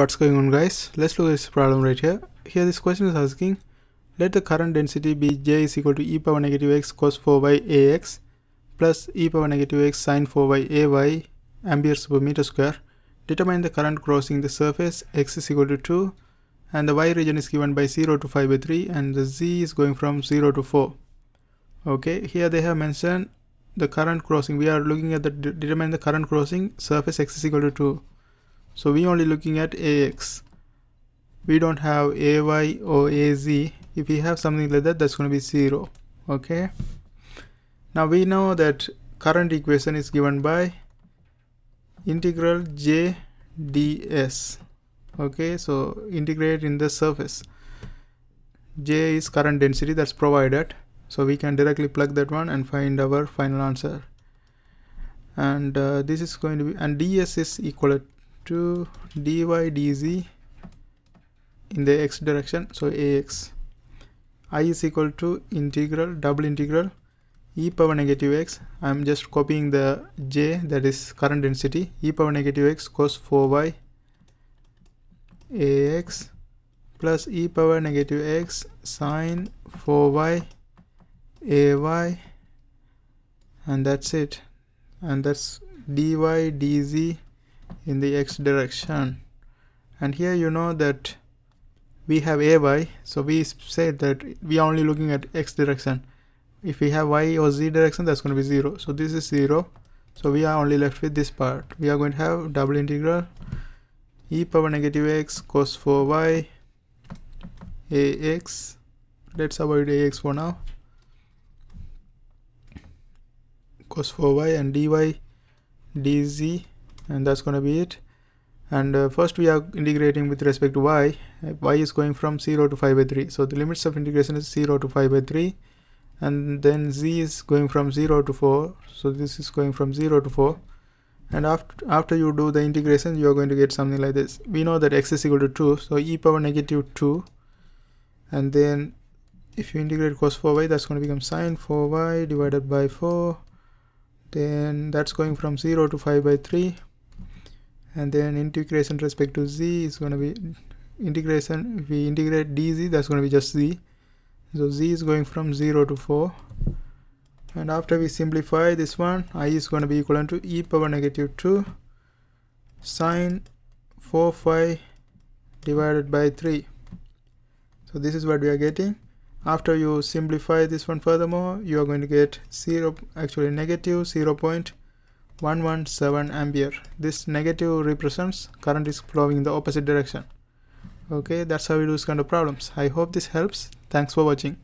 what's going on guys? Let's look at this problem right here. Here this question is asking let the current density be j is equal to e power negative x cos 4 y ax plus e power negative x sine 4 y ay amperes per meter square. Determine the current crossing the surface x is equal to 2 and the y region is given by 0 to 5 by 3 and the z is going from 0 to 4 okay here they have mentioned the current crossing. We are looking at the determine the current crossing surface x is equal to 2 so we only looking at ax we don't have ay or az if we have something like that that's going to be 0 okay? Now we know that current equation is given by integral j ds okay? So integrate in the surface. J is current density that's provided. So we can directly plug that one and find our final answer. And uh, this is going to be and ds is equal to dy dz in the x direction so ax. i is equal to integral double integral e power negative x. I'm just copying the j that is current density. e power negative x cos 4y ax plus e power negative x sine 4y ay. And that's it. And that's dy dz in the x direction. And here you know that we have ay so we said that we are only looking at x direction. If we have y or z direction that's going to be 0 so this is 0 so we are only left with this part. We are going to have double integral e power negative x cos 4y ax. Let's avoid ax for now. Cos 4y and dy dz and that's going to be it. And uh, first we are integrating with respect to y. Y is going from 0 to 5 by 3 so the limits of integration is 0 to 5 by 3 and then z is going from 0 to 4 so this is going from 0 to 4 and after after you do the integration you are going to get something like this. We know that x is equal to 2 so e power negative 2 and then if you integrate cos 4y that's going to become sine 4y divided by 4 then that's going from 0 to 5 by 3 and then integration respect to z is going to be integration if we integrate dz that's going to be just z. So z is going from 0 to 4 and after we simplify this one i is going to be equivalent to e power negative 2 sine 4 pi divided by 3 so this is what we are getting. After you simplify this one furthermore you are going to get 0 actually negative 0 117 ampere. This negative represents current is flowing in the opposite direction. Okay that's how we do this kind of problems. I hope this helps. Thanks for watching